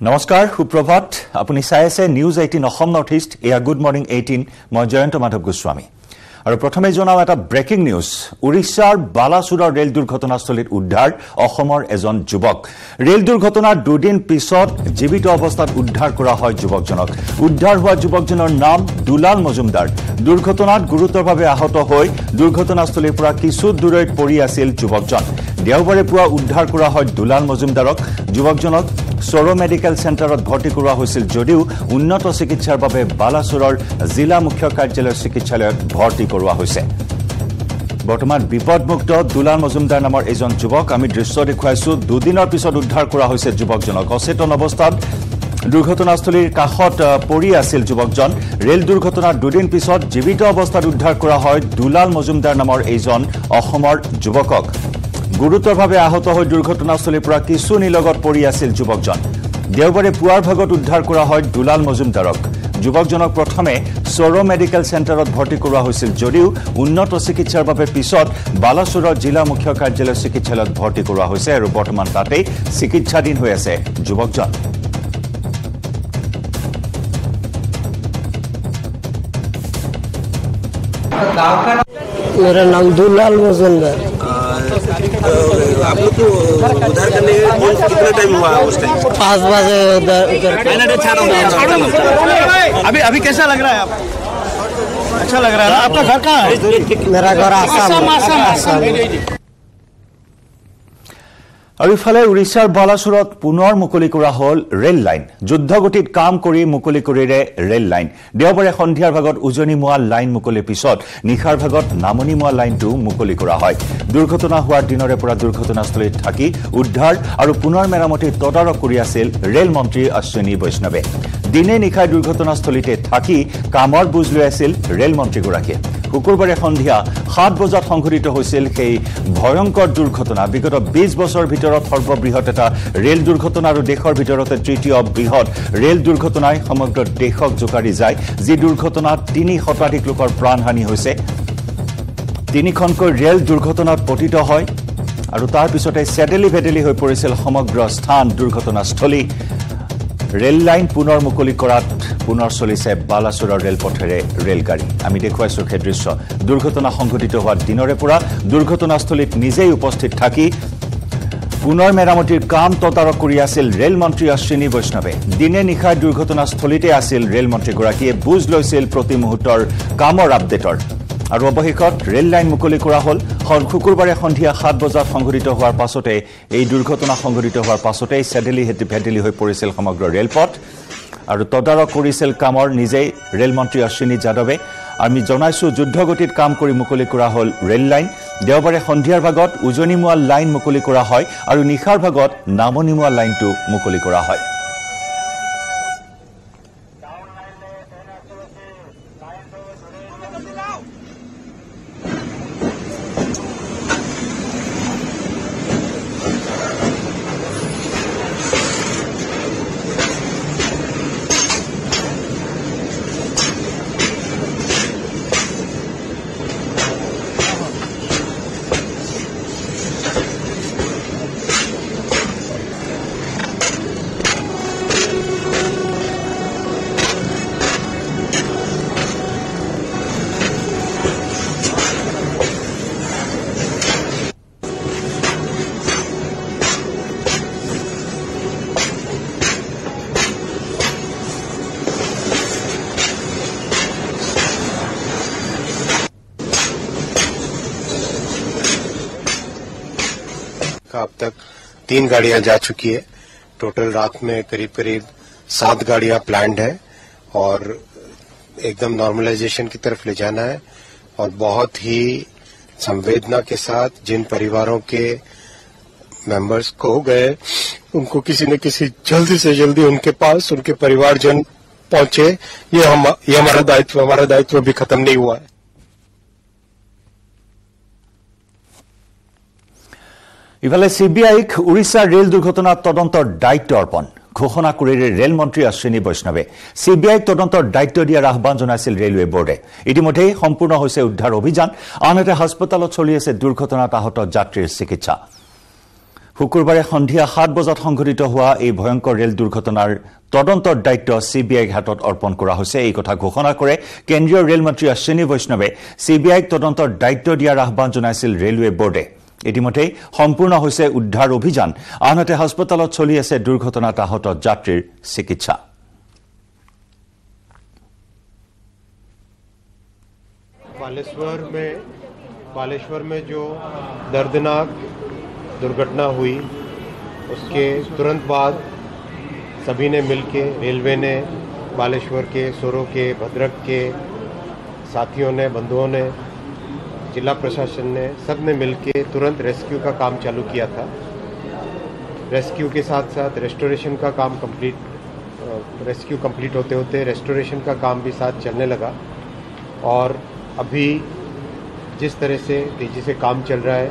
নমস্কাৰ সুপ্ৰভাত। আপুনি চাই আছে news eighteen Assam north east এয়া গুড মৰ্ণিং এইটিন মই জয়ন্ত মাধৱ গোস্বামী। আৰু প্ৰথমে জনাওঁ এটা ব্ৰেকিং নিউজ উৰিষ্যাৰ বালাচুৰৰ ৰেল দুৰ্ঘটনাস্থলীত উদ্ধাৰ অসমৰ এজন যুৱক। ৰেল দুৰ্ঘটনাৰ দুদিন পিছত জীৱিত অৱস্থাত উদ্ধাৰ কৰা হয় যুৱকজনক। উদ্ধাৰ হোৱা যুৱকজনৰ নাম দুলাল মজুমদাৰ। দুৰ্ঘটনাত গুৰুতৰভাৱে আহত হৈ দুৰ্ঘটনাস্থলীৰ পৰা কিছু দূৰৈত পৰি আছিল যুৱকজন। দেওবাৰে পুৱা উদ্ধাৰ কৰা হয় দুলাল মজুমদাৰক। যুৱকজনক চৰো মেডিকেল চেণ্টাৰত ভৰ্তি কৰোৱা হৈছিল যদিও উন্নত চিকিৎসাৰ বাবে বালাচোৰৰ জিলা মুখ্য কাৰ্যালয়ৰ চিকিৎসালয়ত ভৰ্তি কৰোৱা হৈছে। বৰ্তমান বিপদমুক্ত দুলাল মজুমদাৰ নামৰ এজন যুৱক আমি দৃশ্য দেখুৱাইছো। দুদিনৰ পিছত উদ্ধাৰ কৰা হৈছে যুৱকজনক। অচেতন অৱস্থাত দুৰ্ঘটনাস্থলীৰ কাষত পৰি আছিল যুৱকজন। ৰেল দুৰ্ঘটনাৰ দুদিন পিছত জীৱিত অৱস্থাত উদ্ধাৰ কৰা হয় দুলাল মজুমদাৰ নামৰ এইজন অসমৰ যুৱকক। গুৰুতৰভাৱে আহত হৈ দুৰ্ঘটনাস্থলীৰ পৰা কিছু নিলগত পৰি আছিল যুৱকজন। দেওবাৰে পুৱাৰ ভাগত উদ্ধাৰ কৰা হয় দুলাল মজুমদাৰক। যুৱকজনক প্ৰথমে চৰো মেডিকেল চেণ্টাৰত ভৰ্তি কৰোৱা হৈছিল যদিও উন্নত চিকিৎসাৰ বাবে পিছত বালাচোৰৰ জিলা মুখ্য কাৰ্যালয় চিকিৎসালয়ত ভৰ্তি কৰোৱা হৈছে আৰু বৰ্তমান তাতেই চিকিৎসাধীন হৈ আছে যুৱকজন मेरा नाम दूलाल मजुमदार आप लोग को उधार करने कितना टाइम हुआ उस टाइम पाँच बजे उधर उधर अभी अभी कैसा लग रहा है आप अच्छा लग रहा है आपका घर कहाँ है? मेरा घर आसाम आसाम। आसाम। আৰু ইফালে উৰিষ্যাৰ বালাচুৰত পুনৰ মুকলি কৰা হল ৰেল লাইন। যুদ্ধগতিত কাম কৰি মুকলি কৰিলে ৰেল লাইন। দেওবাৰে সন্ধিয়াৰ ভাগত উজনি মোৱা লাইন মুকলিৰ পিছত নিশাৰ ভাগত নামনি মোৱা লাইনটো মুকলি কৰা হয়। দুৰ্ঘটনা হোৱাৰ দিনৰে পৰা দুৰ্ঘটনাস্থলীত থাকি উদ্ধাৰ আৰু পুনৰ মেৰামতিৰ তদাৰক কৰি আছিল ৰেল মন্ত্ৰী অশ্বিনী বৈষ্ণৱে। দিনে নিশাই দুৰ্ঘটনাস্থলীতে থাকি কামৰ বুজ লৈ আছিল ৰেল মন্ত্ৰীগৰাকীয়ে। শুকুৰবাৰে সন্ধিয়া সাত বজাত সংঘটিত হৈছিল সেই ভয়ংকৰ দুৰ্ঘটনা। বিগত বিছ বছৰৰ ভিতৰত সৰ্ববৃহৎ এটা ৰেল দুৰ্ঘটনা আৰু দেশৰ ভিতৰতে তৃতীয় বৃহৎ ৰেল দুৰ্ঘটনাই সমগ্ৰ দেশক জোকাৰি যায়। যি দুৰ্ঘটনাত তিনি শতাধিক লোকৰ প্ৰাণহানি হৈছে। তিনিখনকৈ ৰেল দুৰ্ঘটনাত পতিত হয় আৰু তাৰ পিছতে চেডেলি ভেডেলি হৈ পৰিছিল সমগ্ৰ স্থান দুৰ্ঘটনাস্থলী। ৰেল লাইন পুনৰ মুকলি কৰাত পুনৰ চলিছে বালাচোৰৰ ৰেলপথেৰে ৰেলগাড়ী। আমি দেখুৱাইছো সেই দৃশ্য। দুৰ্ঘটনা সংঘটিত হোৱাৰ দিনৰে পৰা দুৰ্ঘটনাস্থলীত নিজেই উপস্থিত থাকি পুনৰ মেৰামতিৰ কাম তদাৰক কৰি আছিল ৰেল মন্ত্ৰী অশ্বিনী বৈষ্ণৱে। দিনে নিশাই দুৰ্ঘটনাস্থলীতে আছিল ৰেল মন্ত্ৰীগৰাকীয়ে বুজ লৈছিল প্ৰতি মুহূৰ্তৰ কামৰ আপডেটৰ। আৰু অৱশেষত ৰেল লাইন মুকলি কৰা হ'ল। শুকুৰবাৰে সন্ধিয়া সাত বজাত সংঘটিত হোৱাৰ পাছতে এই দুৰ্ঘটনা সংঘটিত হোৱাৰ পাছতেই চেডেলি ভেটেলি হৈ পৰিছিল সমগ্ৰ ৰেলপথ। আৰু তদাৰক কৰিছিল কামৰ নিজেই ৰেলমন্ত্ৰী অশ্বিনী যাদৱে। আমি জনাইছো যুদ্ধগতিত কাম কৰি মুকলি কৰা হ'ল ৰেল লাইন। দেওবাৰে সন্ধিয়াৰ ভাগত উজনিমোৱা লাইন মুকলি কৰা হয় আৰু নিশাৰ ভাগত নামনিমোৱা লাইনটো মুকলি কৰা হয়। तीन गाड़ियाँ जा चुकी है। टोटल रात में करीब करीब सात गाड़ियाँ प्लान्ड है और एकदम नॉर्मलाइजेशन की तरफ़ ले जाना है और बहुत ही संवेदना के साथ जिन परिवारों के मेंबर्स खो गए, उनको किसी न किसी जल्दी से जल्दी उनके पास उनके परिवारजन पहुँचे। ये हम, ये हमारा दायित्व हमारा दायित्व अभी खत्म नहीं हुआ है। ইফালে চি বি আইক উৰিষ্যাৰ ৰেল দুৰ্ঘটনাত তদন্তৰ দায়িত্ব অৰ্পণ। ঘোষণা কৰিলে ৰেলমন্ত্ৰী অশ্বিনী বৈষ্ণৱে। চি বি আইক তদন্তৰ দায়িত্ব দিয়াৰ আহ্বান জনাইছিল ৰেলৱে বোৰ্ডে। ইতিমধ্যেই সম্পূৰ্ণ হৈছে উদ্ধাৰ অভিযান। আনহাতে হাস্পতালত চলি আছে দুৰ্ঘটনাত আহত যাত্ৰীৰ চিকিৎসা। শুকুৰবাৰে সন্ধিয়া সাত বজাত সংঘটিত হোৱা এই ভয়ংকৰ ৰেল দুৰ্ঘটনাৰ তদন্তৰ দায়িত্ব চি বি আইৰ হাতত অৰ্পণ কৰা হৈছে। এই কথা ঘোষণা কৰে কেন্দ্ৰীয় ৰেলমন্ত্ৰী অশ্বিনী বৈষ্ণৱে। চি বি আইক তদন্তৰ দায়িত্ব দিয়াৰ আহ্বান জনাইছিল ৰেলৱে বোৰ্ডে। ইতিমধ্যেই সম্পূৰ্ণ হৈছে উদ্ধাৰ অভিযান আনহাতে হাস্পতালত চলি আছে দুৰ্ঘটনাত আহত যাত্ৰীৰ চিকিৎসা बालेश्वर में बालेश्वर में जो दर्दनाक दुर्घटना हुई उसके तुरंत बाद सभी ने मिलके रेलवे ने बालेश्वर के सोरो के भद्रक के साथियों ने बंधुओं ने जिला प्रशासन ने सबने मिलके तुरंत रेस्क्यू का काम चालू किया था। रेस्क्यू के साथ साथ रेस्टोरेशन का काम कंप्लीट रेस्क्यू कंप्लीट होते होते रेस्टोरेशन का काम भी साथ चलने लगा। और अभी जिस तरह से तेज़ी से काम चल रहा है,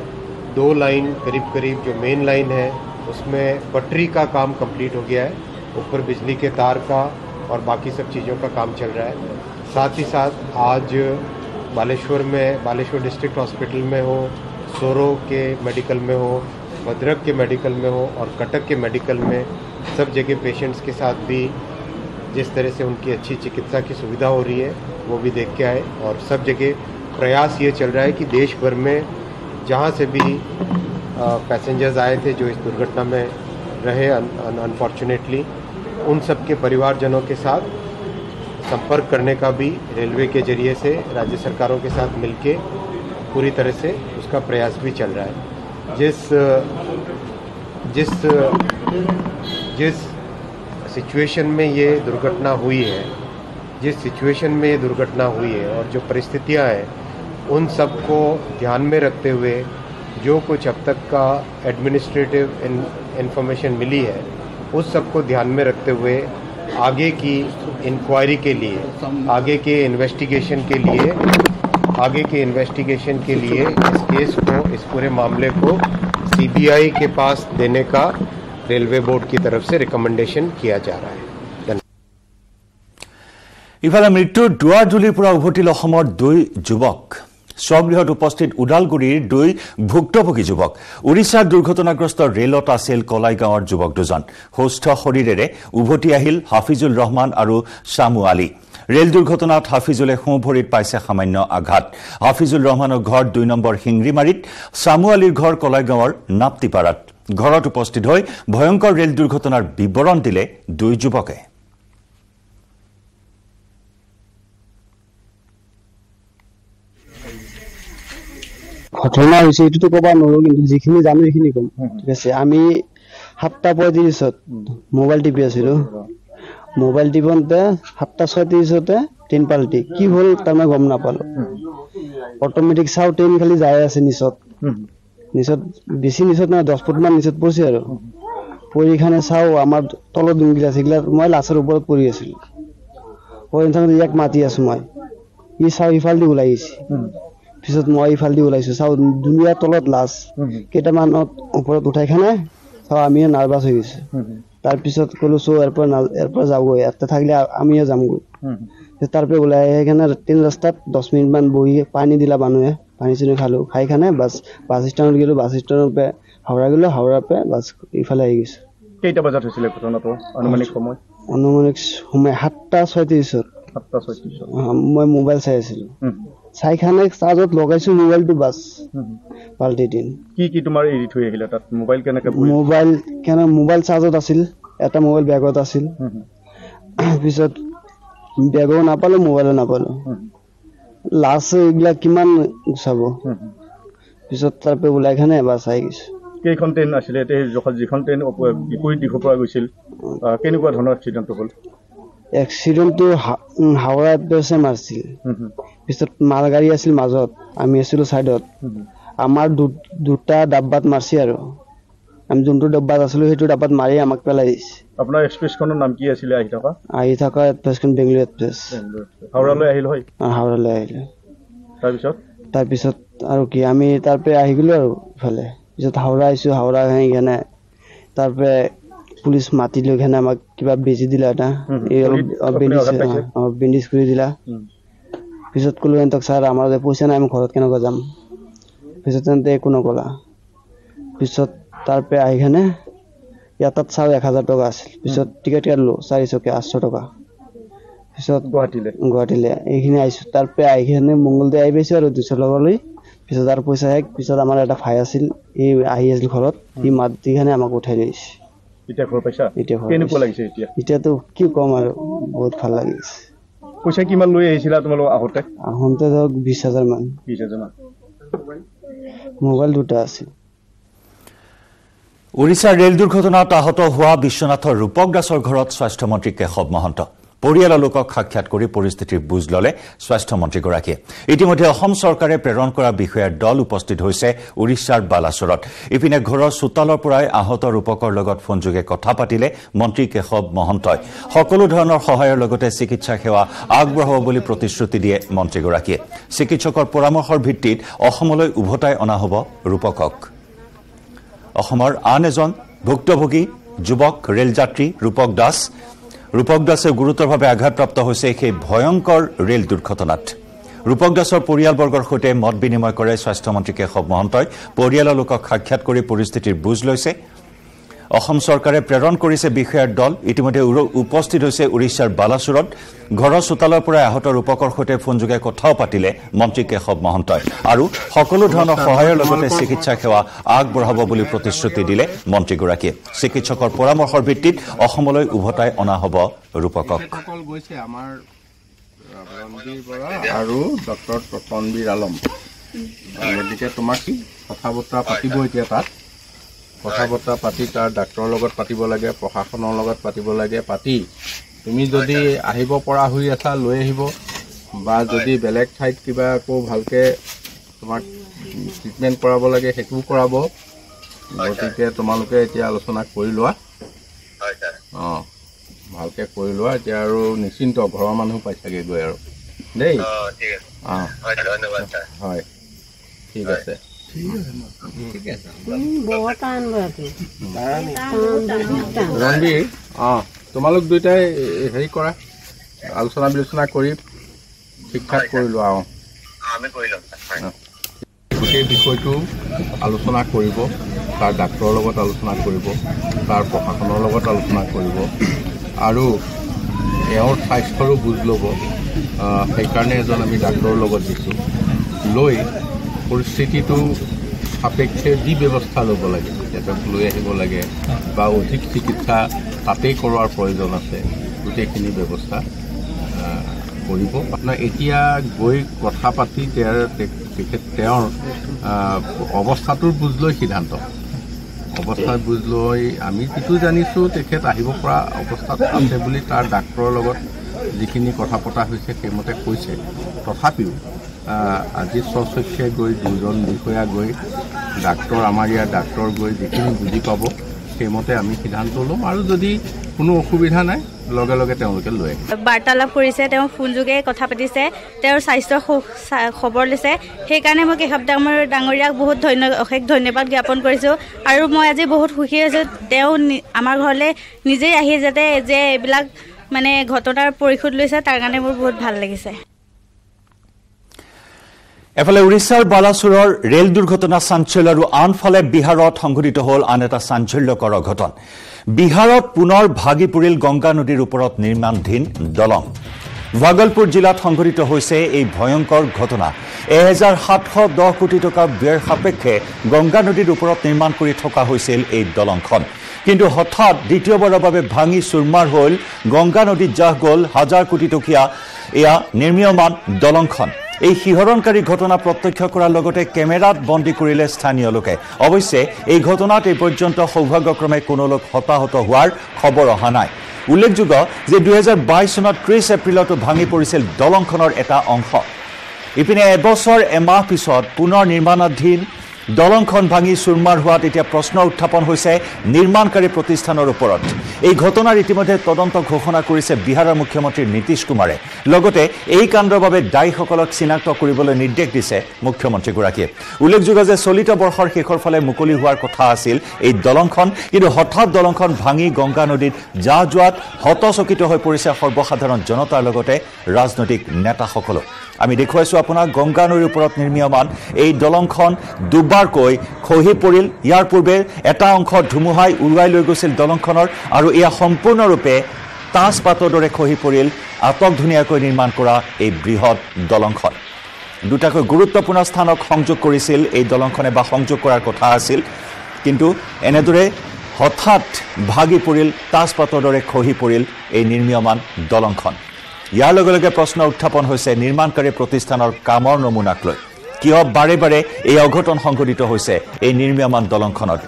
दो लाइन करीब करीब जो मेन लाइन है, उसमें पटरी का काम कंप्लीट हो गया है, ऊपर बिजली के तार का और बाकी सब चीज़ों का काम चल रहा है। साथ ही साथ आज बालेश्वर में, बालेश्वर डिस्ट्रिक्ट हॉस्पिटल में हो सोरो के मेडिकल में हो भद्रक के मेडिकल में हो और कटक के मेडिकल में सब जगह पेशेंट्स के साथ भी जिस तरह से उनकी अच्छी चिकित्सा की सुविधा हो रही है, वो भी देख के आए और सब जगह प्रयास ये चल रहा है कि देश भर में जहाँ से भी पैसेंजर्स आए थे जो इस दुर्घटना में रहे अनफॉर्चुनेटली उन सब के परिवारजनों के साथ संपर्क करने का भी रेलवे के ज़रिए से राज्य सरकारों के साथ मिलके पूरी तरह से उसका प्रयास भी चल रहा है। जिस जिस जिस सिचुएशन में ये दुर्घटना हुई है, जिस सिचुएशन में ये दुर्घटना हुई है और जो परिस्थितियाँ हैं, उन सबको ध्यान में रखते हुए जो कुछ अब तक का एडमिनिस्ट्रेटिव इन्फॉर्मेशन मिली है, उस सबको ध्यान में रखते हुए आगे की इंक्वायरी के लिए आगे के इन्वेस्टिगेशन के लिए आगे के इन्वेस्टिगेशन के लिए इस केस को इस पूरे मामले को सीबीआई के पास देने का रेलवे बोर्ड की तरफ से रिकमेंडेशन किया जा रहा है ইফালে মৃত্যুৰ দুৱাৰ দুলিৰ পৰা উভতিল অসমৰ দুই যুৱক স্বগৃহত উপস্থিত ওদালগুৰিৰ দুই ভুক্তভোগী যুৱক। উৰিষ্যাৰ দুৰ্ঘটনাগ্ৰস্ত ৰেলত আছিল কলাই গাঁৱৰ যুৱক দুজন। সুস্থ শৰীৰেৰে উভতি আহিল হাফিজুল ৰহমান আৰু শ্যামু আলী। ৰেল দুৰ্ঘটনাত হাফিজুলে সোঁ ভৰিত পাইছে সামান্য আঘাত। হাফিজুল ৰহমানৰ ঘৰ দুই নম্বৰ শিংৰিমাৰীত শ্যামু আলীৰ ঘৰ কলাই গাঁৱৰ নাপ্তিপাৰাত। ঘৰত উপস্থিত হৈ ভয়ংকৰ ৰেল দুৰ্ঘটনাৰ বিৱৰণ দিলে দুই যুৱকে। ঘটনা হৈছে এইটোতো ক'ব নোৱাৰো কিন্তু যিখিনি জানো সেইখিনি ক'ম। ঠিক আছে আমি সাতটা পঁয়ত্ৰিশত মোবাইল টিপি আছিলো। মোবাইল টিপোতে সাতটা ছয়ত্ৰিশতে ট্ৰেইন পাল্টি। কি হ'ল তাৰমানে গম নাপালো। অট'মেটিক চাওঁ ট্ৰেইন খালি যাই আছে নিচত। নিচত বেছি নিচত নহয় দহ ফুট মান নিচত পৰিছে আৰু। পৰি খানে চাওঁ আমাৰ তলত যোনগিলা আছে সেইগিলা মই লাচৰ ওপৰত পৰি আছিলো। পৰি থাকোঁতে ইয়াক মাতি আছো মই। ই চাওঁ ইফালেদি ওলাই আহিছে। পিছত মই ইফালেদি ওলাইছো। চাওঁ দুনীয়াৰ তলত লাছ কেইটামানত ওপৰত উঠাই খানে চাওঁ আমিও নাৰ্ভাছ হৈ গৈছো। তাৰপিছত ক'লো চৌ ইয়াৰ পৰা ইয়াৰ পৰা যাওঁগৈ। ইয়াতে থাকিলে আমিও যামগৈ। তাৰ পৰা ওলাই আহি সেইকাৰণে ট্ৰেইন ৰাস্তাত দহ মিনিটমান বহি পানী দিলা মানুহে। পানী চানী খালোঁ। খাই খানে বাছ বাছ ষ্টেণ্ডত গ'লোঁ। বাছ ষ্টেণ্ডৰ পৰা হাওৰা গ'লোঁ। হাওৰাৰ পৰা বাছ ইফালে আহি গৈছোঁ। কেইটা বজাত হৈছিলে ঘটনাটো? আনুমানিক সময়? অনুমানিক সোমাই সাতটা ছয়ত্ৰিশত। সাতটা ছয়ত্ৰিশত। অ, মই মোবাইল চাই আছিলোঁ। চাই খানে চাৰ্জত লগাইছোঁ মোবাইলটো বাছ। পাল্টি দিন কি কি তোমাৰ এৰি থৈ আহিলে তাত? মোবাইল কেনেকে? মোবাইল কেনে মোবাইল চাৰ্জত আছিল এটা মোবাইল বেগত আছিল। পিছত বেগো নাপালো মোবাইলো নাপালো। লাষ্ট এইবিলাক কিমান চাব। পিছত তাৰ পৰা ওলাই খানে বাছ আহি গৈছো। কেইখন ট্ৰেইন আছিলে? যিখন ট্ৰেইন বিপৰীত দিশৰ পৰা গৈছিল কেনেকুৱা ধৰণৰ এক্সিডেণ্টটো হ'ল? এক্সিডেণ্টটো হা- উম, হাওৰা এক্সপ্ৰেছে মাৰিছিল। পিছত মালগাড়ী আছিল মাজত আমি আছিলো হুম। আমাৰ দুটা ডাব্বাত মাৰছি আৰু। আমি যোনটো ডাব্বাত আছিলো সেইটো ডাব্বাত মাৰি আমাক পেলাই দিছে। আপোনাৰ এক্সপ্ৰেছখনৰ নাম কি আছিলে আহি থকা? আহি থকা এক্সপ্ৰেছখন বেংগলোৰ এক্সপ্ৰেছ। হাওৰালৈ আহিল হয়? হাওৰালৈ আহিলে। তাৰপিছত? তাৰপিছত আৰু কি আমি তাৰ পৰা আহি গলো আৰু ইফালে। পিছত হাওৰা আহিছো হাওৰা আহি কেনে তাৰ পৰা পুলিচ মাতি লৈ কেনে আমাক কিবা বেজি দিলা এটা। এই অলপ বেণ্ডেজ কৰি দিলা। পিছত ক'লো সিহঁতক ছাৰ আমাৰ পইচা নাই আমি ঘৰত কেনেকৈ যাম? পিছত তেন্তে একো নকলা। পিছত তাৰ পৰা আহি কেনে ইয়াত তাত চাওঁ এক হাজাৰ টকা আছিল। পিছত টিকেট কাটিলোঁ চাৰিচকীয়া আঠশ টকা। পিছত গুৱাহাটীলৈ। গুৱাহাটীলৈ এইখিনি আহিছোঁ। তাৰ পৰা আহি কেনে মংগলদৈ আহি পাইছোঁ আৰু দুইশ টকালৈ। পিছত আৰু পইচা শেষ পিছত আমাৰ এটা ভাই আছিল সি আহি আছিল ঘৰত। সি মাত দি কেনে আমাক উঠাই লৈ আহিছে। এতিয়া ঘৰ পাইছা? কেনেকুৱা। লাগিছে এতিয়া? এতিয়াতো কি ক'ম আৰু বহুত ভাল লাগিছে। পইচা কিমান লৈ আহিছিলা তোমালোক আহোঁতে? আহোঁতে ধৰক বিছ হাজাৰ মান। বিশ হাজাৰ মান। মোবাইল দুটা আছিল। ওড়িশাৰ ৰেল দুৰ্ঘটনাত আহত হোৱা বিশ্বনাথৰ ৰূপক দাসৰ ঘৰত স্বাস্থ্যমন্ত্ৰী কেশৱ মহন্ত। পৰিয়ালৰ লোকক সাক্ষাৎ কৰি পৰিস্থিতিৰ বুজ ললে স্বাস্থ্যমন্ত্ৰীগৰাকীয়ে। ইতিমধ্যে অসম চৰকাৰে প্ৰেৰণ কৰা বিষয়াৰ দল উপস্থিত হৈছে ওড়িশাৰ বালাচৰত। ইপিনে ঘৰৰ চোতালৰ পৰাই আহত ৰূপকৰ লগত ফোনযোগে কথা পাতিলে মন্ত্ৰী কেশৱ মহন্তই। সকলো ধৰণৰ সহায়ৰ লগতে চিকিৎসা সেৱা আগবঢ়াব বুলি প্ৰতিশ্ৰুতি দিয়ে মন্ত্ৰীগৰাকীয়ে। চিকিৎসকৰ পৰামৰ্শৰ ভিত্তিত অসমলৈ উভতাই অনা হ'ব ৰূপকক। অসমৰ আন এজন ভুক্তভোগী যুৱক ৰেলযাত্ৰী ৰূপক দাস। ৰূপক দাসে গুৰুতৰভাৱে আঘাতপ্ৰাপ্ত হৈছে সেই ভয়ংকৰ ৰেল দুৰ্ঘটনাত। ৰূপক দাসৰ পৰিয়ালবৰ্গৰ সৈতে মত বিনিময় কৰে স্বাস্থ্যমন্ত্ৰী কেশৱ মহন্তই। পৰিয়ালৰ লোকক সাক্ষাৎ কৰি পৰিস্থিতিৰ বুজ লৈছে। অসম চৰকাৰে প্ৰেৰণ কৰিছে বিষয়াৰ দল। ইতিমধ্যে উপস্থিত হৈছে উৰিষ্যাৰ বালাচুৰত। ঘৰৰ চোতালৰ পৰাই আহত ৰূপকৰ সৈতে ফোনযোগে কথাও পাতিলে মন্ত্ৰী কেশৱ মহন্তই। আৰু সকলো ধৰণৰ সহায়ৰ লগতে চিকিৎসা সেৱা আগবঢ়াব বুলি প্ৰতিশ্ৰুতি দিলে মন্ত্ৰীগৰাকীয়ে। চিকিৎসকৰ পৰামৰ্শৰ ভিত্তিত অসমলৈ উভতাই অনা হ'ব ৰূপকক। সকল গৈছে আমাৰ ৰণবীৰ বৰা আৰু ডক্টৰ আলম। গতিকে তোমাক কি কথা বতৰা পাতিব এতিয়া তাত। কথা বতৰা পাতি তাৰ ডাক্তৰৰ লগত পাতিব লাগে প্ৰশাসনৰ লগত পাতিব লাগে। পাতি তুমি যদি আহিব পৰা হৈ আছা লৈ আহিব। বা যদি বেলেগ ঠাইত কিবা আকৌ ভালকৈ তোমাক ট্ৰিটমেণ্ট কৰাব লাগে সেইটোও কৰাব। গতিকে তোমালোকে এতিয়া আলোচনা কৰি লোৱা। অঁ ভালকে কৰি লোৱা। এতিয়া আৰু নিশ্চিন্ত ঘৰৰ মানুহ পাইছাগে গৈ আৰু। দেই। অঁ হয় ঠিক আছে। ৰণবীৰ অঁ তোমালোক দুয়োটাই হেৰি কৰা আলোচনা বিলোচনা কৰি ঠিক ঠাক কৰি লোৱা অঁ। গোটেই বিষয়টো আলোচনা কৰিব তাৰ ডাক্তৰৰ লগত আলোচনা কৰিব তাৰ প্ৰশাসনৰ লগত আলোচনা কৰিব আৰু এওঁৰ স্বাস্থ্যৰো বুজ ল'ব সেইকাৰণে এজন আমি ডাক্তৰৰ লগত দিছোঁ। লৈ পৰিস্থিতিটো সাপেক্ষে যি ব্যৱস্থা ল'ব লাগে তেখেতক লৈ আহিব লাগে বা অধিক চিকিৎসা তাতেই কৰোৱাৰ প্ৰয়োজন আছে গোটেইখিনি ব্যৱস্থা কৰিব। আপোনাৰ এতিয়া গৈ কথা পাতি তেখেত তেওঁৰ অৱস্থাটোৰ বুজ লৈ সিদ্ধান্ত। অৱস্থাৰ বুজ লৈ আমি যিটো জানিছোঁ তেখেত আহিব পৰা অৱস্থাত আছে বুলি তাৰ ডাক্তৰৰ লগত যিখিনি কথা পতা হৈছে সেইমতে কৈছে। তথাপিও আজি স্বচক্ষে গৈ দুজন বিষয়া গৈ ডাক্তৰ আমাৰ ইয়াৰ ডাক্তৰ গৈ যিখিনি বুজি পাব সেইমতে আমি সিদ্ধান্ত ল'ম আৰু যদি কোনো অসুবিধা নাই লগে লগে তেওঁলোকে লৈ আহিব। বাৰ্তালাপ কৰিছে তেওঁ ফোনযোগে কথা পাতিছে তেওঁৰ স্বাস্থ্যৰ সু- চা- খবৰ লৈছে সেইকাৰণে মই কেশৱ ডাঙৰ ডাঙৰীয়াক বহুত ধন্য অশেষ ধন্যবাদ জ্ঞাপন কৰিছোঁ আৰু মই আজি বহুত সুখী হৈছোঁ তেওঁ আমাৰ ঘৰলৈ নিজেই আহি যাতে যে এইবিলাক মানে ঘটনাৰ পৰিশোধ লৈছে তাৰ কাৰণে মোৰ বহুত ভাল লাগিছে। এফালে উৰিষ্যাৰ বালাচুৰৰ ৰেল দুৰ্ঘটনা চাঞ্চল্য আৰু আনফালে বিহাৰত সংঘটিত হ'ল আন এটা চাঞ্চল্যকৰ অঘটন। বিহাৰত পুনৰ ভাগি পৰিল গংগা নদীৰ ওপৰত নিৰ্মাণধীন দলং। ভাগলপুৰ জিলাত সংঘটিত হৈছে এই ভয়ংকৰ ঘটনা। এহেজাৰ সাতশ দহ কোটি টকা ব্যয়ৰ সাপেক্ষে গংগা নদীৰ ওপৰত নিৰ্মাণ কৰি থকা হৈছিল এই দলংখন। কিন্তু হঠাৎ দ্বিতীয়বাৰৰ বাবে ভাঙি চুৰমাৰ হ'ল গংগা নদীত জাহ গ'ল হাজাৰ কোটি টকীয়া এয়া নিৰ্মীয়মান দলংখন। এই শিহৰণকাৰী ঘটনা প্ৰত্যক্ষ কৰাৰ লগতে কেমেৰাত বন্দী কৰিলে স্থানীয় লোকে। অৱশ্যে এই ঘটনাত এই পৰ্যন্ত সৌভাগ্যক্ৰমে কোনো লোক হতাহত হোৱাৰ খবৰ অহা নাই। উল্লেখযোগ্য যে দুহেজাৰ বাইছ চনত ত্ৰিছ এপ্ৰিলতো ভাঙি পৰিছিল দলংখনৰ এটা অংশ। ইপিনে এবছৰ এমাহ পিছত পুনৰ নিৰ্মাণাধীন দলংখন ভাঙি চুৰমাৰ হোৱাত এতিয়া প্ৰশ্ন উত্থাপন হৈছে নিৰ্মাণকাৰী প্ৰতিষ্ঠানৰ ওপৰত। এই ঘটনাৰ ইতিমধ্যে তদন্ত ঘোষণা কৰিছে বিহাৰৰ মুখ্যমন্ত্ৰী নীতিশ কুমাৰে। লগতে এই কাণ্ডৰ বাবে দায়ীসকলক চিনাক্ত কৰিবলৈ নিৰ্দেশ দিছে মুখ্যমন্ত্ৰীগৰাকীয়ে। উল্লেখযোগ্য যে চলিত বৰ্ষৰ শেষৰ ফালে মুকলি হোৱাৰ কথা আছিল এই দলংখন কিন্তু হঠাৎ দলংখন ভাঙি গংগা নদীত জাহ যোৱাত হতচকিত হৈ পৰিছে সৰ্বসাধাৰণ জনতাৰ লগতে ৰাজনৈতিক নেতাসকলো। আমি দেখুৱাইছোঁ আপোনাক গংগা নৈৰ ওপৰত নিৰ্মীয়মান এই দলংখন দুবাৰ উজাৰকৈ খহি পৰিল। ইয়াৰ পূৰ্বে এটা অংশ ধুমুহাই উৰুৱাই লৈ গৈছিল দলংখনৰ আৰু এয়া সম্পূৰ্ণৰূপে তাজপাতৰ দৰে খহি পৰিল আটক ধুনীয়াকৈ নিৰ্মাণ কৰা এই বৃহৎ দলংখন। দুটাকৈ গুৰুত্বপূৰ্ণ স্থানক সংযোগ কৰিছিল। এই দলংখনে বা সংযোগ কৰাৰ কথা আছিল। কিন্তু এনেদৰে হঠাৎ ভাগি পৰিল তাজপাতৰ দৰে খহি পৰিল এই নিৰ্মীয়মান দলংখন। ইয়াৰ লগে লগে প্ৰশ্ন উত্থাপন হৈছে নিৰ্মাণকাৰী প্ৰতিষ্ঠানৰ কামৰ নমুনাক লৈ। কিয় বাৰে বাৰে এই অঘটন সংঘটিত হৈছে এই নিৰ্মীয়মান দলংখনত?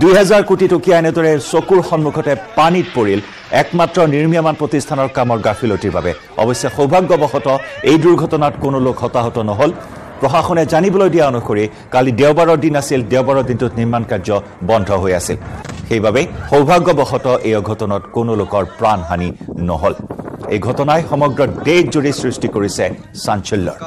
দুই হাজাৰ কোটি টকীয়া এনেদৰে চকুৰ সন্মুখতে পানীত পৰিল একমাত্ৰ নিৰ্মীয়মান প্ৰতিষ্ঠানৰ কামৰ গাফিলতিৰ বাবে। অৱশ্যে সৌভাগ্যবশতঃ এই দুৰ্ঘটনাত কোনো লোক হতাহত নহ'ল। প্ৰশাসনে জানিবলৈ দিয়া অনুসৰি কালি দেওবাৰৰ দিন আছিল দেওবাৰৰ দিনটোত নিৰ্মাণ কাৰ্য বন্ধ হৈ আছিল। সেইবাবে সৌভাগ্যবশতঃ এই অঘটনত কোনো লোকৰ প্ৰাণহানি নহ'ল। এই ঘটনাই সমগ্ৰ দেশজুৰি সৃষ্টি কৰিছে চাঞ্চল্যৰ।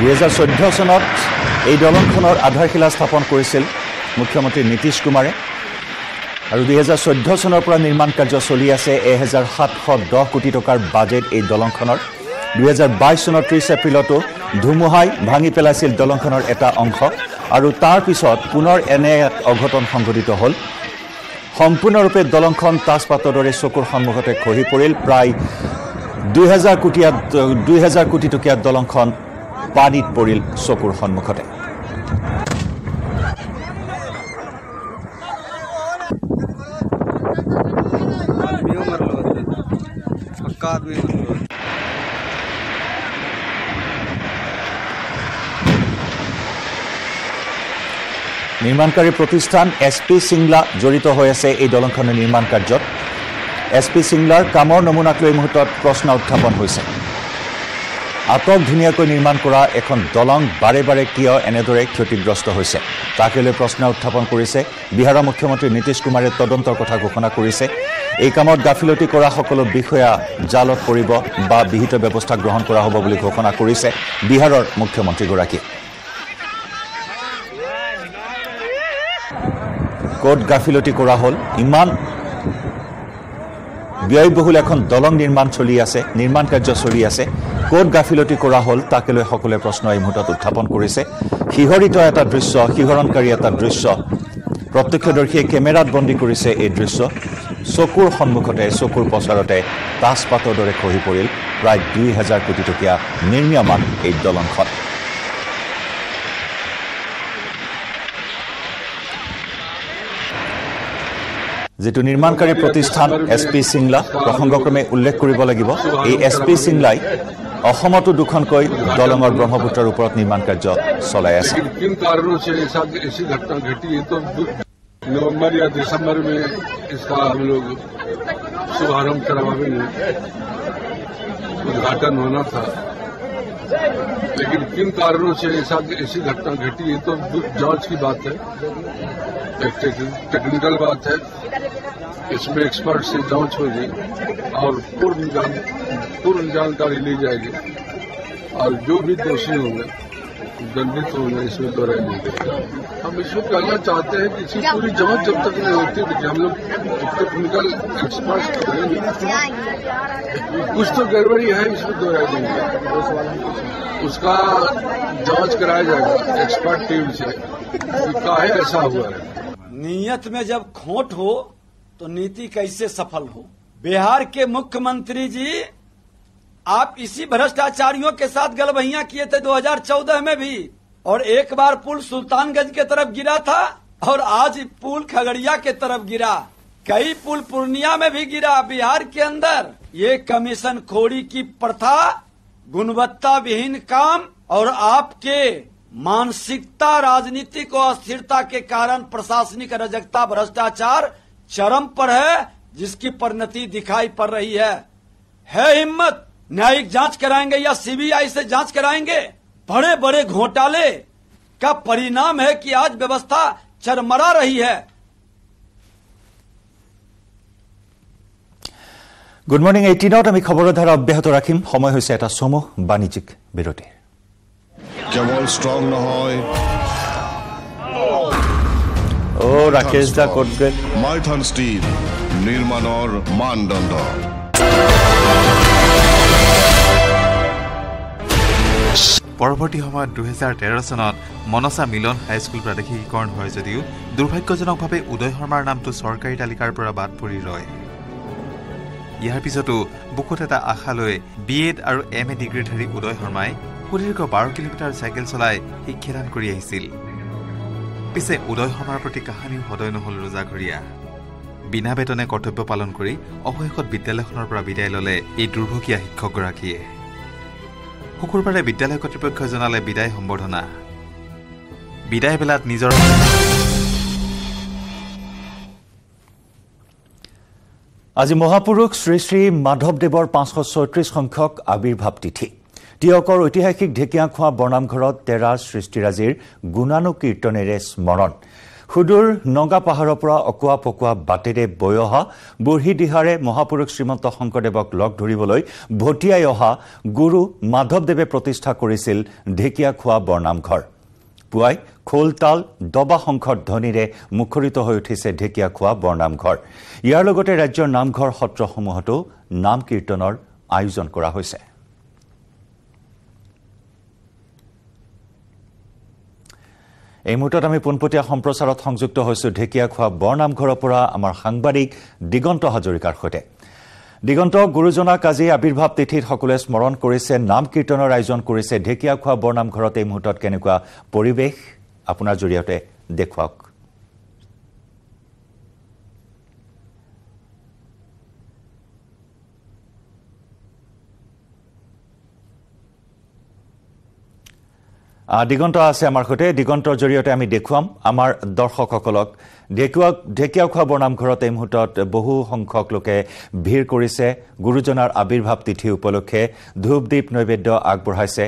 দুহেজাৰ চৈধ্য চনত এই দলংখনৰ আধাৰশিলা স্থাপন কৰিছিল মুখ্যমন্ত্ৰী নীতিশ কুমাৰে। আৰু দুহেজাৰ চৈধ্য চনৰ পৰা নিৰ্মাণ কাৰ্য চলি আছে এহেজাৰ সাতশ দহ কোটি টকাৰ বাজেট এই দলংখনৰ। দুহেজাৰ বাইছ চনৰ ত্ৰিছ এপ্ৰিলতো ধুমুহাই ভাঙি পেলাইছিল দলংখনৰ এটা অংশ আৰু তাৰ পিছত পুনৰ এনে এক অঘটন সংঘটিত হ'ল। সম্পূৰ্ণৰূপে দলংখন তাজপাতৰ দৰে চকুৰ সন্মুখতে খহি পৰিল। প্ৰায় দুই হাজাৰ কোটীয়া দুই হাজাৰ কোটি টকীয়া দলংখন পানীত পৰিল চকুৰ সন্মুখতে। নিৰ্মাণকাৰী প্ৰতিষ্ঠান এছ পি চিংলা জড়িত হৈ আছে এই দলংখনৰ নিৰ্মাণ কাৰ্যত। এছ পি চিংলাৰ কামৰ নমুনাক লৈ মুহূৰ্তত প্ৰশ্ন উত্থাপন হৈছে। আটক ধুনীয়াকৈ নিৰ্মাণ কৰা এখন দলং বাৰে বাৰে কিয় এনেদৰে ক্ষতিগ্ৰস্ত হৈছে? তাকে লৈ প্ৰশ্ন উত্থাপন কৰিছে বিহাৰৰ মুখ্যমন্ত্ৰী নীতিশ কুমাৰে তদন্তৰ কথা ঘোষণা কৰিছে। এই কামত গাফিলতি কৰা সকলো বিষয়া জালত পৰিব বা বিহিত ব্যৱস্থা গ্ৰহণ কৰা হ'ব বুলি ঘোষণা কৰিছে বিহাৰৰ মুখ্যমন্ত্ৰীগৰাকীয়ে ক'ত গাফিলতি কৰা হ'ল? ইমান ব্যয়বহুল এখন দলং নিৰ্মাণ চলি আছে নিৰ্মাণ কাৰ্য চলি আছে। ক'ত গাফিলতি কৰা হ'ল তাকে লৈ সকলোৱে প্ৰশ্ন এই মুহূৰ্তত উত্থাপন কৰিছে। শিহৰিত এটা দৃশ্য শিহৰণকাৰী এটা দৃশ্য। প্ৰত্যক্ষদৰ্শীয়ে কেমেৰাত বন্দী কৰিছে এই দৃশ্য। চকুৰ সন্মুখতে চকুৰ প্ৰচাৰতে তাজপাতৰ দৰে খহি পৰিল প্ৰায় দুই হাজাৰ কোটি টকীয়া নিৰ্মীয়মান এই দলংখন। যিটো নিৰ্মাণকাৰী প্ৰতিষ্ঠান এছ পি চিংলা প্ৰসংগক্ৰমে উল্লেখ কৰিব লাগিব এই এছ পি চিংলাই অসমতো দুখনকৈ দলঙৰ ব্ৰহ্মপুত্ৰৰ ওপৰত নিৰ্মাণ কাৰ্য চলাই আছে लेकिन किन कारणों से ऐसा ऐसी घटना घटी है तो दु- नवंबर या दिसंबर में इसका हम लोग शुभारंभ करवाएंगे उद्घाटन होना था लेकिन किन कारणों से ऐसा, ऐसी घटना घटी है तो जाँच की बात है। एक टेक्निकल बात है। इसमें एक्सपर्ट से जाँच होगी और पूर्ण पूर्ण जानकारी ली जाएगी। और जो भी दोषी होंगे दंडित होंगे इसमें तो रहेंगे हम इसमें कहना चाहते हैं कि इसकी पूरी जाँच जब तक नहीं होती, देखिए, हम लोग टेक्निकल एक्सपर्ट करेंगे कुछ तो गड़बड़ी है, इसमें तो रह नहीं उसका जाँच कराया जाएगा एक्सपर्ट टीम से काहे ऐसा हुआ है। नीयत में जब खोट हो तो नीति कैसे सफल हो? बिहार के मुख्यमंत्री जी आप इसी भ्रष्टाचारियों के साथ गलबहियाँ किए थे 2014 में भी। और एक बार पुल सुल्तानगंज के तरफ़ गिरा था और आज पुल खगड़िया के तरफ़ गिरा। कई पुल पूर्णिया में भी गिरा। बिहार के अंदर ये कमीशन खोड़ी की प्रथा गुणवत्ता विहीन काम और आपके मानसिकता, राजनीतिक और अस्थिरता के कारण प्रशासनिक रजकता भ्रष्टाचार चरम पर है, जिसकी परिणति दिखाई पड़ रही है। है हिम्मत। न्यायिक जांच कराएंगे या सीबीआई से जांच कराएंगे बड़े बड़े घोटाले का परिणाम है कि आज व्यवस्था चरमरा रही है গুড মৰ্ণিং এইটিনত আমি খবৰৰ ধাৰা অব্যাহত ৰাখিম সময় হৈছে এটা চমু বাণিজ্যিক বিৰতিৰ কেৱল ষ্ট্ৰং নহয় অ' ৰাকেশ দা ক'ত গ'ল মাইথান ষ্টীল নিৰ্মাণৰ মানদণ্ড পৰৱৰ্তী সময়ত দুহেজাৰ তেৰ চনত মনসা মিলন হাইস্কুল প্ৰাদেশিকীকৰণ হয় যদিও দুৰ্ভাগ্যজনকভাৱে উদয় শৰ্মাৰ নামটো চৰকাৰী তালিকাৰ পৰা বাদ পৰি ৰয়। ইয়াৰ পিছতো বুকুত এটা আশা লৈ বি এড আৰু এম এ ডিগ্ৰীধাৰী উদয় শৰ্মাই সুদীৰ্ঘ বাৰ কিলোমিটাৰ চাইকেল চলাই শিক্ষাদান কৰি আহিছিল। পিছে উদয় শৰ্মাৰ প্ৰতি কাহানিও সদয় নহল ৰোজাঘৰীয়া বিনা বেতনে কৰ্তব্য পালন কৰি অৱশেষত বিদ্যালয়খনৰ পৰা বিদায় ললে এই দুৰ্ভগীয়া শিক্ষকগৰাকীয়ে। শুকুৰবাৰে বিদ্যালয় কৰ্তৃপক্ষই জনালে বিদায় সম্বৰ্ধনা। বিদায় বেলাত নিজৰ আজি মহাপুৰুষ শ্ৰী শ্ৰী মাধৱদেৱৰ পাঁচশ ছয়ত্ৰিশ সংখ্যক আৱিৰ্ভাৱ তিথি। তিয়কৰ ঐতিহাসিক ঢেকীয়াখোৱা বৰ্ণামঘৰত তেৰা সৃষ্টিৰাজিৰ গুণানুকীৰ্তনেৰে স্মৰণ। সুদূৰ নগা পাহাৰৰ পৰা অকোৱা পকোৱা বাটেৰে বৈ অহা বুঢ়ী দিহাৰে মহাপুৰুষ শ্ৰীমন্ত শংকৰদেৱক লগ ধৰিবলৈ ভটিয়াই অহা গুৰু মাধৱদেৱে প্ৰতিষ্ঠা কৰিছিল ঢেকীয়াখোৱা বৰনামঘৰ। পুৱাই খোলতাল দবা শংখৰ ধ্বনিৰে মুখৰিত হৈ উঠিছে ঢেকীয়াখোৱা বৰনামঘৰ। ইয়াৰ লগতে ৰাজ্যৰ নামঘৰ সত্ৰসমূহতো নাম কীৰ্তনৰ আয়োজন কৰা হৈছে। এই মুহূৰ্তত আমি পোনপটীয়া সম্প্ৰচাৰত সংযুক্ত হৈছোঁ ঢেকীয়াখোৱা বৰনামঘৰৰ পৰা আমাৰ সাংবাদিক দিগন্ত হাজৰিকাৰ সৈতে। দিগন্ত গুৰুজনাক আজি আৱিৰ্ভাৱ তিথিত সকলোৱে স্মৰণ কৰিছে নাম কীৰ্তনৰ আয়োজন কৰিছে ঢেকীয়াখোৱা বৰনামঘৰত এই মুহূৰ্তত কেনেকুৱা পৰিৱেশ? আপোনাৰ জৰিয়তে দেখুৱাওক আহ, দিগন্ত আছে আমাৰ সৈতে। দিগন্তৰ জৰিয়তে আমি দেখুৱাম। আমাৰ দৰ্শকসকলক ঢেকুৱা ঢেকীয়াখোৱা বৰনামঘৰত এই মুহূৰ্তত বহু সংখ্যক লোকে ভিৰ কৰিছে। গুৰুজনাৰ আৱিৰ্ভাৱ তিথি উপলক্ষে ধূপ দীপ নৈবেদ্য আগবঢ়াইছে।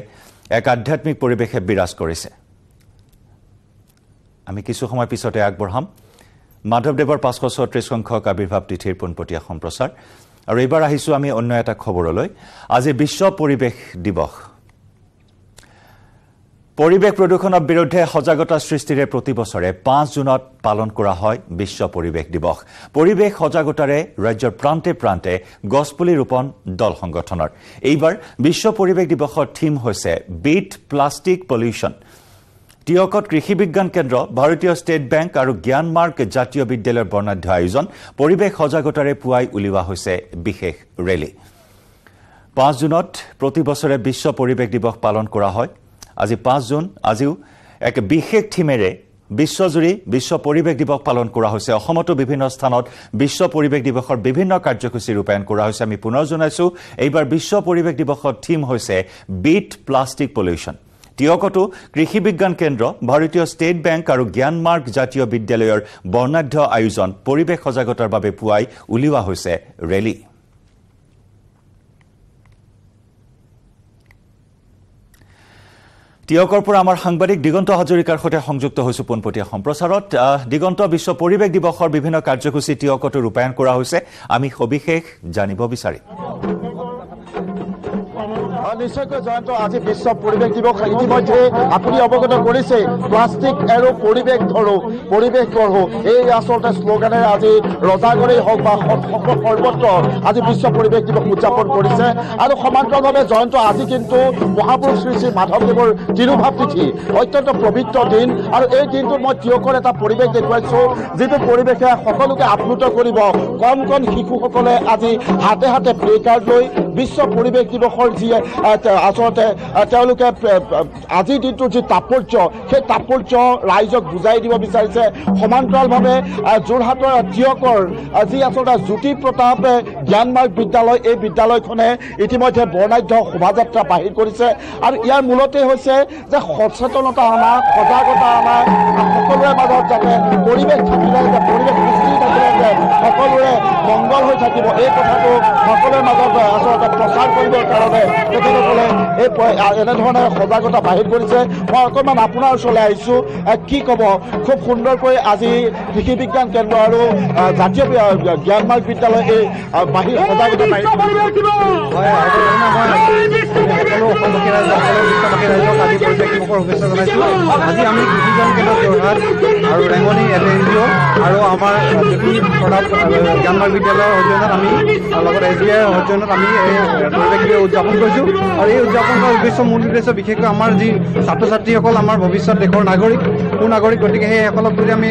এক আধ্যাত্মিক পৰিৱেশে বিৰাজ কৰিছে। আমি কিছু সময় পিছতে আগবঢ়াম। মাধৱদেৱৰ পাঁচশ ছয়ত্ৰিছ সংখ্যক আৱিৰ্ভাৱ তিথিৰ পোনপটীয়া সম্প্ৰচাৰ। আৰু এইবাৰ আহিছোঁ আমি অন্য এটা খবৰলৈ। আজি বিশ্ব পৰিৱেশ দিৱস। পৰিৱেশ প্ৰদূষণৰ বিৰুদ্ধে সজাগতা সৃষ্টিৰে প্ৰতি বছৰে পাঁচ জুনত পালন কৰা হয় বিশ্ব পৰিৱেশ দিৱস। পৰিৱেশ সজাগতাৰে ৰাজ্যৰ প্ৰান্তে প্ৰান্তে গছপুলি ৰোপণ দল সংগঠনৰ। এইবাৰ বিশ্ব পৰিৱেশ দিৱসৰ থীম হৈছে বিট প্লাষ্টিক পলিউশ্যন। টিয়কত কৃষি বিজ্ঞান কেন্দ্ৰ ভাৰতীয় ষ্টেট বেংক আৰু জ্ঞানমাৰ্গ জাতীয় বিদ্যালয়ৰ বৰ্ণাঢ্য আয়োজন পৰিৱেশ সজাগতাৰে পুৱাই উলিওৱা হৈছে বিশেষ ৰেলী। পাঁচ জুনত প্ৰতি বছৰে বিশ্ব পৰিৱেশ দিৱস পালন কৰা হয়। আজি পাঁচ জুন আজিও এক বিশেষ থীমেৰে বিশ্বজুৰি বিশ্ব পৰিৱেশ দিৱস পালন কৰা হৈছে। অসমতো বিভিন্ন স্থানত বিশ্ব পৰিৱেশ দিৱসৰ বিভিন্ন কাৰ্যসূচী ৰূপায়ণ কৰা হৈছে। আমি পুনৰ জনাইছো এইবাৰ বিশ্ব পৰিৱেশ দিৱসৰ থীম হৈছে বিট প্লাষ্টিক পলিউশ্যন। টিয়কতো কৃষি বিজ্ঞান কেন্দ্ৰ ভাৰতীয় ষ্টেট বেংক আৰু জ্ঞানমাৰ্গ জাতীয় বিদ্যালয়ৰ বৰ্ণাঢ্য আয়োজন পৰিৱেশ সজাগতাৰ বাবে পুৱাই উলিওৱা হৈছে ৰেলী। টিয়কৰ পৰা আমাৰ সাংবাদিক দিগন্ত হাজৰিকাৰ সৈতে সংযুক্ত হৈছো পোনপটীয়া সম্প্ৰচাৰত। দিগন্ত বিশ্ব পৰিৱেশ দিৱসৰ বিভিন্ন কাৰ্যসূচী টিয়কতো ৰূপায়ণ কৰা হৈছে। আমি সবিশেষ জানিব বিচাৰিম। নিশ্চয়কৈ জয়ন্ত আজি বিশ্ব পৰিৱেশ দিৱস ইতিমধ্যে আপুনি অৱগত কৰিছে প্লাষ্টিক এৰো পৰিৱেশ ধৰো পৰিৱেশ গঢ়ো। এই আচলতে শ্লোগানেৰে আজি ৰজাগৰেই হওক বা সৰ্বত্ৰ আজি বিশ্ব পৰিৱেশ দিৱস উদযাপন কৰিছে। আৰু সমান্তৰালভাৱে জয়ন্ত আজি কিন্তু মহাপুৰুষ শ্ৰী শ্ৰী মাধৱদেৱৰ তিৰুভাৱ তিথি অত্যন্ত পবিত্ৰ দিন। আৰু এই দিনটোত মই তিয়কৰ এটা পৰিৱেশ দেখুৱাইছো যিটো পৰিৱেশে সকলোকে আপ্লুত কৰিব। কণ কণ শিশুসকলে আজি হাতে হাতে প্লে কাৰ্ড লৈ বিশ্ব পৰিৱেশ দিৱসৰ যি আচলতে তেওঁলোকে আজিৰ দিনটোৰ যি তাৎপৰ্য সেই তাৎপৰ্য ৰাইজক বুজাই দিব বিচাৰিছে। সমান্তৰালভাৱে যোৰহাটৰ তিয়কৰ যি আচলতে জ্যোতি প্ৰতাপ জ্ঞানমাৰ্গ বিদ্যালয় এই বিদ্যালয়খনে ইতিমধ্যে বৰ্ণাঢ্য শোভাযাত্ৰা বাহিৰ কৰিছে। আৰু ইয়াৰ মূলতে হৈছে যে সচেতনতা অনা সজাগতা অনা সকলোৰে মাজত যাতে পৰিৱেশ থাকিলে যে পৰিৱেশ সুস্থিৰ থাকে আচলতে সকলোৰে মংগল হৈ থাকিব এই কথাটো সকলোৰে মাজত আচলতে প্ৰচাৰ কৰিবৰ কাৰণে তেখেতসকলে এই এনেধৰণে সজাগতা বাহিৰ কৰিছে। মই অকণমান আপোনাৰ ওচৰলৈ আহিছোঁ। আহ, কি ক'ব? খুব সুন্দৰকৈ আজি কৃষি বিজ্ঞান কেন্দ্ৰ আৰু জাতীয় বি- জ্ঞান মাৰ্গ বিদ্যালয় এই বাহিৰ সজাগতা বাহিৰ আজি আমি কৃষিজন কেন্দ্ৰ যোৰহাট আৰু Rengoni L N G O' আৰু আমাৰ জ্ঞানমাৰ্গ বিদ্যালয়ৰ সৌজন্যত আমি লগত এছ বি আইৰ সৌজন্যত আমি দিৱস উদযাপন কৰিছোঁ। আৰু এই উদযাপন কৰাৰ উদ্দেশ্য মূল উদ্দেশ্য বিশেষকৈ আমাৰ যি ছাত্ৰ ছাত্ৰীসকল আমাৰ ভৱিষ্যত দেশৰ নাগৰিক সু নাগৰিক গতিকে সেইসকলক যদি আমি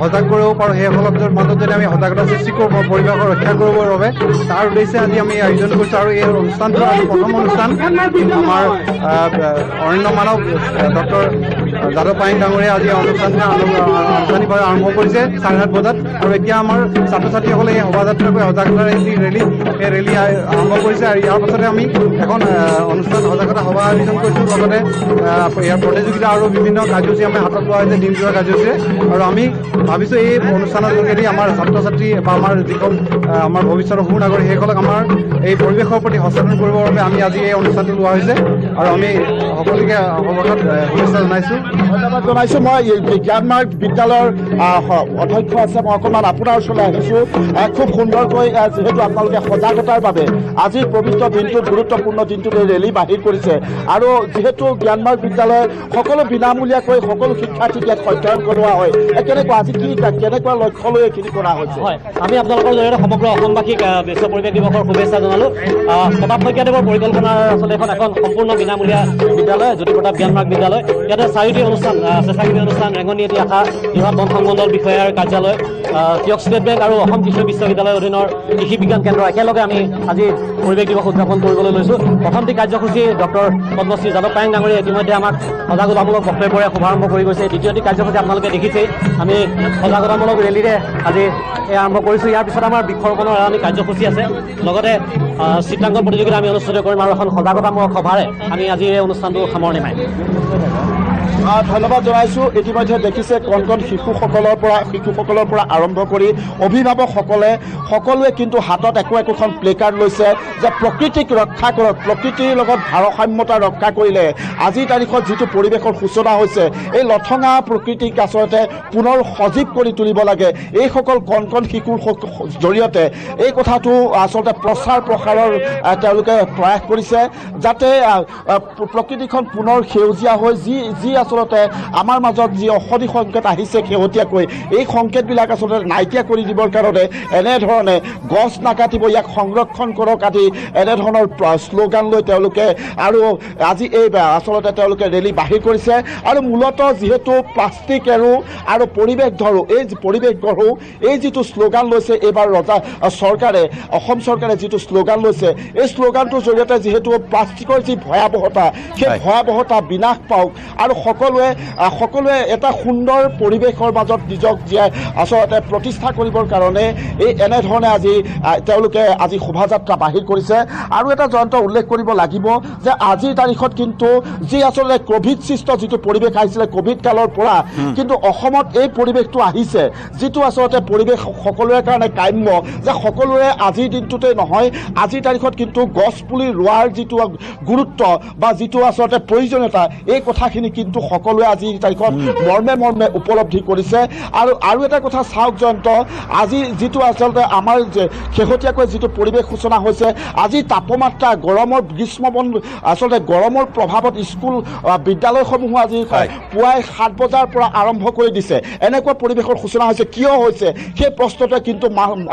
সজাগ কৰিব পাৰোঁ সেইসকলৰ মাজত যদি আমি সজাগতা সৃষ্টি কৰিব পাৰোঁ পৰিৱেশৰ ৰক্ষা কৰিবৰ বাবে তাৰ উদ্দেশ্যে আজি আমি আয়োজন কৰিছোঁ আৰু এই অনুষ্ঠানটো প্ৰথম অনুষ্ঠান আমাৰ অৰণ্য মানৱ ডক্টৰ যাদৱ পায়েং ডাঙৰীয়া আজি আনু- আনুষ্ঠানিকভাৱে আৰম্ভ কৰিছে, চাৰে সাত বজাত। আৰু এতিয়া আমাৰ ছাত্ৰ ছাত্ৰীসকলে এই শোভাযাত্ৰাকৈ সজাগতাৰ যি ৰেলী সেই ৰেলী আৰম্ভ কৰিছে। আৰু ইয়াৰ পাছতে আমি এখন অনুষ্ঠান সজাগতা সভা আয়োজন কৰিছোঁ লগতে ইয়াৰ প্ৰতিযোগিতা আৰু বিভিন্ন কাৰ্যসূচী আমি হাতত লোৱা হৈছে দিনজোৰা কাৰ্যসূচী। আৰু আমি ভাবিছোঁ এই অনুষ্ঠানৰ যোগেদি আমাৰ ছাত্ৰ ছাত্ৰী বা আমাৰ আহ, আমাৰ ভৱিষ্যতৰ সু নাগৰিক সেইসকলক আমাৰ এই পৰিৱেশৰ প্ৰতি সচেতন কৰিবৰ বাবে আমি আজি এই অনুষ্ঠানটো লোৱা হৈছে। আৰু আমি সকলোকে অৱগত শুভেচ্ছা জনাইছোঁ। ধন্যবাদ জনাইছোঁ। মই জ্ঞানমাৰ্গ বিদ্যালয়ৰ অধ্যক্ষ আছে। মই অকণমান আপোনাৰ ওচৰলৈ আহিছোঁ। আহ, খুব সুন্দৰকৈ যিহেতু আপোনালোকে সজাগতাৰ বাবে আজিৰ পবিত্ৰ দিনটোত গুৰুত্বপূৰ্ণ দিনটোত এই ৰেলী বাহিৰ কৰিছে। আৰু যিহেতু জ্ঞানমাৰ্গ বিদ্যালয় সকলো বিনামূলীয়াকৈ সকলো শিক্ষাৰ্থীক ইয়াত অধ্যয়ন কৰোৱা হয় কেনেকুৱা আজি কি কেনেকুৱা লক্ষ্য লৈ এইখিনি কৰা হৈছে? হয় আমি আপোনালোকৰ জৰিয়তে সমগ্ৰ অসমবাসীক বিশ্ব পৰিৱেশ দিৱসৰ শুভেচ্ছা জনালোঁ। প্ৰতাপ শইকীয়াদেৱৰ পৰিকল্পনাৰ আচলতে এখন এখন সম্পূৰ্ণ বিনামূলীয়া বিদ্যালয় জ্যোতি প্ৰতাপ জ্ঞানমাৰ্গ বিদ্যালয়। ইয়াতে চাৰিটি অনুষ্ঠান স্বেচ্ছাসেৱী অনুষ্ঠান ৰেঙনি এটি আশা যোৰহাট বন সংমণ্ডল বিষয়াৰ কাৰ্যালয় তিয়ক ষ্টেট বেংক আৰু অসম কৃষি বিশ্ববিদ্যালয়ৰ অধীনৰ কৃষি বিজ্ঞান কেন্দ্ৰ একেলগে আমি আজি পৰিৱেশ দিৱস উদযাপন কৰিবলৈ লৈছোঁ। প্ৰথমটি কাৰ্যসূচী ডক্টৰ পদ্মশ্ৰী যাদৱ পায়েং ডাঙৰীয়াই ইতিমধ্যে আমাক সজাগতামূলক বক্তব্যৰে শুভাৰম্ভ কৰি গৈছে। দ্বিতীয়টি কাৰ্যসূচী আপোনালোকে দেখিছেই। আমি সজাগতামূলক ৰেলীৰে আজি এই আৰম্ভ কৰিছোঁ। ইয়াৰ পিছত আমাৰ বৃক্ষৰোপণৰ এলানি কাৰ্যসূচী আছে। লগতে চিত্ৰাংকন প্ৰতিযোগিতা আমি অনুষ্ঠিত কৰিম আৰু এখন সজাগতামূলক সভাৰে আমি আজি এই অনুষ্ঠানটো সামৰণি মাৰিম। ধন্যবাদ জনাইছোঁ। ইতিমধ্যে দেখিছে কণ কণ শিশুসকলৰ পৰা শিশুসকলৰ পৰা আৰম্ভ কৰি অভিভাৱকসকলে সকলোৱে কিন্তু হাতত একো একোখন প্লে কাৰ্ড লৈছে যে প্ৰকৃতিক ৰক্ষা কৰক প্ৰকৃতিৰ লগত ভাৰসাম্যতা ৰক্ষা কৰিলে আজিৰ তাৰিখত যিটো পৰিৱেশৰ সূচনা হৈছে এই লঠঙা প্ৰকৃতিক আচলতে পুনৰ সজীৱ কৰি তুলিব লাগে। এইসকল কণ কণ শিশুৰ জৰিয়তে এই কথাটো আচলতে প্ৰচাৰ প্ৰসাৰৰ তেওঁলোকে প্ৰয়াস কৰিছে যাতে প্ৰকৃতিখন পুনৰ সেউজীয়া হৈ যি যি আচলতে আমাৰ মাজত যি অসদি সংকেত আহিছে শেহতীয়াকৈ এই সংকেতবিলাক আচলতে নাইকিয়া কৰি দিবৰ কাৰণে এনেধৰণে গছ নাকাটিব ইয়াক সংৰক্ষণ কৰক আদি এনেধৰণৰ শ্লোগান লৈ তেওঁলোকে আৰু আজি এই আচলতে তেওঁলোকে ৰেলী বাহিৰ কৰিছে। আৰু মূলতঃ যিহেতু প্লাষ্টিক এৰো আৰু পৰিৱেশ ধৰো এই পৰিৱেশ গঢ়ো এই যিটো শ্লোগান লৈছে এইবাৰ ৰজা চৰকাৰে অসম চৰকাৰে যিটো শ্লোগান লৈছে এই শ্লোগানটোৰ জৰিয়তে যিহেতু প্লাষ্টিকৰ যি ভয়াৱহতা সেই ভয়াৱহতা বিনাশ পাওক আৰু সকলোৱে সকলোৱে এটা সুন্দৰ পৰিৱেশৰ মাজত নিজক জীয়াই আচলতে প্ৰতিষ্ঠা কৰিবৰ কাৰণে এই এনেধৰণে আজি তেওঁলোকে আজি শোভাযাত্ৰা বাহিৰ কৰিছে। আৰু এটা জয়ন্ত উল্লেখ কৰিব লাগিব যে আজিৰ তাৰিখত কিন্তু যি আচলতে কভিড সৃষ্ট যিটো পৰিৱেশ আহিছিলে কভিড কালৰ পৰা কিন্তু অসমত এই পৰিৱেশটো আহিছে যিটো আচলতে পৰিৱেশ সকলোৰে কাৰণে কাম্য যে সকলোৰে আজিৰ দিনটোতে নহয় আজিৰ তাৰিখত কিন্তু গছ পুলি ৰোৱাৰ যিটো গুৰুত্ব বা যিটো আচলতে প্ৰয়োজনীয়তা এই কথাখিনি কিন্তু সকলোৱে আজিৰ তাৰিখত মৰ্মে মৰ্মে উপলব্ধি কৰিছে। আৰু আৰু এটা কথা চাওক জয়ন্ত আজি যিটো আচলতে আমাৰ যে শেহতীয়াকৈ যিটো পৰিৱেশ সূচনা হৈছে আজি তাপমাত্ৰা গৰমৰ গ্ৰীষ্ম বন্ধ আচলতে গৰমৰ প্ৰভাৱত স্কুল বিদ্যালয়সমূহো আজি পুৱাই সাত বজাৰ পৰা আৰম্ভ কৰি দিছে। এনেকুৱা পৰিৱেশৰ সূচনা হৈছে কিয় হৈছে? সেই প্ৰশ্নটোৱে কিন্তু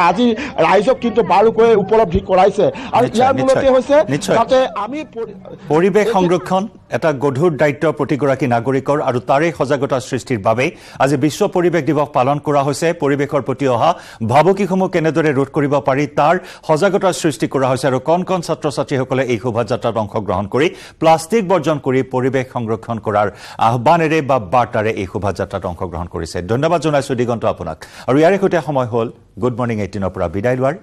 আজি ৰাইজক কিন্তু বাৰুকৈ উপলব্ধি কৰাইছে। আৰু ইয়াৰ মূলতে হৈছে। যাতে আমি পৰি- পৰিৱেশ সংৰক্ষণ এটা গধুৰ দায়িত্ব প্ৰতিগৰাকী নাগৰিকৰ আৰু তাৰে সজাগতা সৃষ্টিৰ বাবে আজি বিশ্ব পৰিৱেশ দিৱস পালন কৰা হৈছে। পৰিৱেশৰ প্ৰতি অহা ভাবুকিসমূহ কেনেদৰে ৰোধ কৰিব পাৰি তাৰ সজাগতাৰ সৃষ্টি কৰা হৈছে আৰু কণ কণ ছাত্ৰ ছাত্ৰীসকলে এই শোভাযাত্ৰাত অংশগ্ৰহণ কৰি প্লাষ্টিক বৰ্জন কৰি পৰিৱেশ সংৰক্ষণ কৰাৰ আহ্বানেৰে বা বাৰ্তাৰে এই শোভাযাত্ৰাত অংশগ্ৰহণ কৰিছে। ধন্যবাদ জনাইছো দিগন্ত আপোনাক। আৰু ইয়াৰে সৈতে সময় হ'ল গুড মৰ্ণিং এইটিনৰ পৰা বিদায় লোৱাৰ।